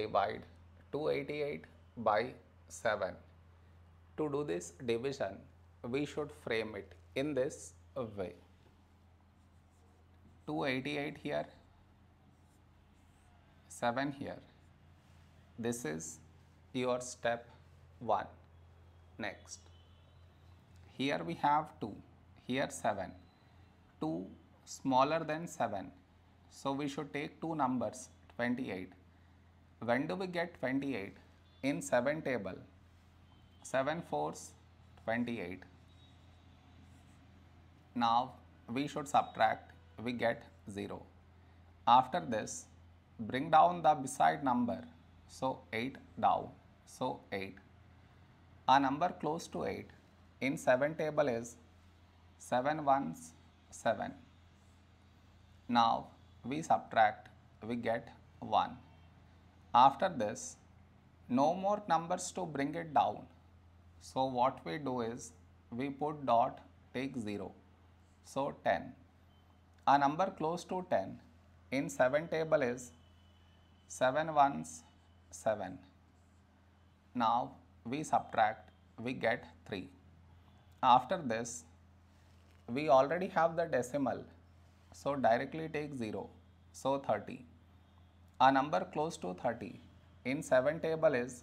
divide 288 by 7. To do this division, we should frame it in this way. 288 here, 7 here. This is your step 1. Next, here we have 2, here 7. 2 smaller than 7. So we should take two numbers 28. When do we get 28? In 7 table. 7 fours 28. Now we should subtract, we get 0. After this, bring down the beside number. So 8 down. So 8. A number close to 8 in 7 table is 7 ones 7. Now we subtract, we get 1. After this, no more numbers to bring it down. So what we do is we put dot, take 0. So 10. A number close to 10 in 7 table is 7 ones 7. Now we subtract, we get 3. After this, we already have the decimal, so directly take 0, so 30. A number close to 30 in 7 table is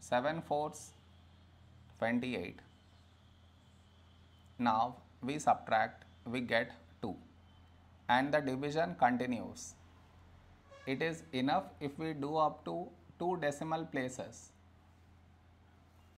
7 fours 28. Now we subtract, we get 2 and the division continues. It is enough if we do up to 2 decimal places